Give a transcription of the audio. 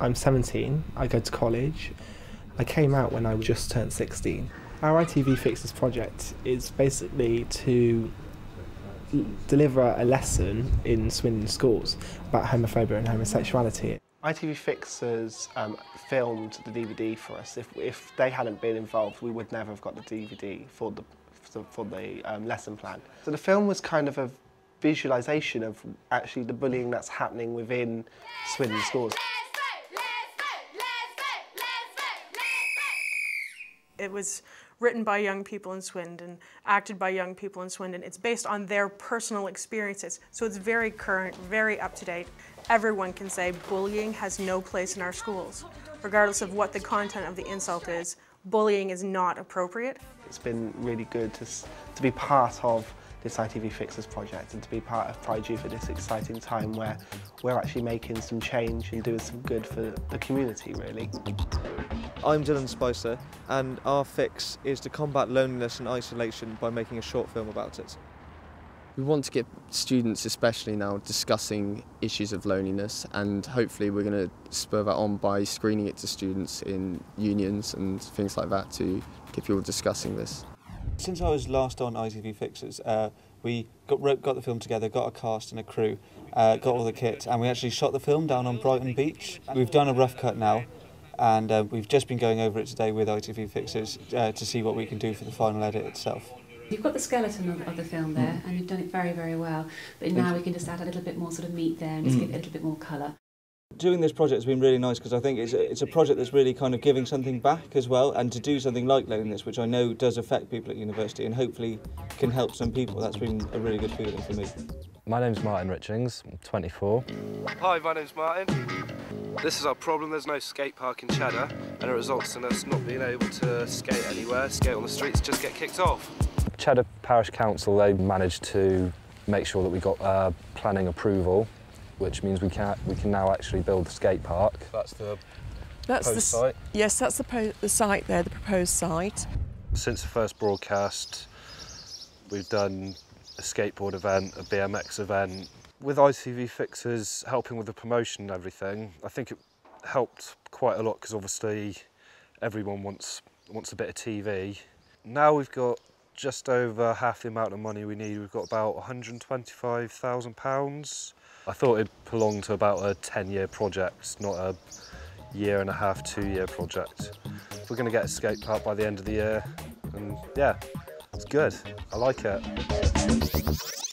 I'm 17, I go to college. I came out when I was just turned 16. Our ITV Fixers project is basically to deliver a lesson in Swindon schools about homophobia and homosexuality. ITV Fixers um, filmed the DVD for us. If, if they hadn't been involved, we would never have got the DVD for the, for, the um, lesson plan. So the film was kind of a visualisation of actually the bullying that's happening within Swindon schools. It was written by young people in Swindon, acted by young people in Swindon. It's based on their personal experiences, so it's very current, very up to date. Everyone can say bullying has no place in our schools. Regardless of what the content of the insult is, bullying is not appropriate. It's been really good to, to be part of this ITV Fixers project and to be part of Pride Youth at this exciting time where we're actually making some change and doing some good for the community really. I'm Dylan Spicer, and our fix is to combat loneliness and isolation by making a short film about it. We want to get students, especially now, discussing issues of loneliness, and hopefully, we're going to spur that on by screening it to students in unions and things like that to get people discussing this. Since I was last on ITV Fixers, uh, we got, got the film together, got a cast and a crew, uh, got all the kit, and we actually shot the film down on Brighton Beach. We've done a rough cut now, and uh, we've just been going over it today with ITV Fixers uh, to see what we can do for the final edit itself. You've got the skeleton of, of the film there, and you've done it very, very well. But now we can just add a little bit more sort of meat there and just give it a little bit more colour. Doing this project has been really nice because I think it's a, it's a project that's really kind of giving something back as well, and to do something like loneliness, which I know does affect people at university, and hopefully can help some people. That's been a really good feeling for me. My name's Martin Richings, I'm 24. Hi, my name's Martin. This is our problem, there's no skate park in Cheddar and it results in us not being able to skate anywhere, skate on the streets, just get kicked off. Cheddar Parish Council, they managed to make sure that we got uh, planning approval, which means we can, we can now actually build the skate park. That's the That's the, site. Yes, that's the, the site there, the proposed site. Since the first broadcast, we've done a skateboard event, a BMX event. With ITV Fixers helping with the promotion and everything, I think it helped quite a lot because obviously everyone wants wants a bit of TV. Now we've got just over half the amount of money we need. We've got about 125,000 pounds. I thought it belonged to about a 10-year project, not a year and a half, two-year project. We're going to get a skate park by the end of the year, and yeah, it's good. I like it.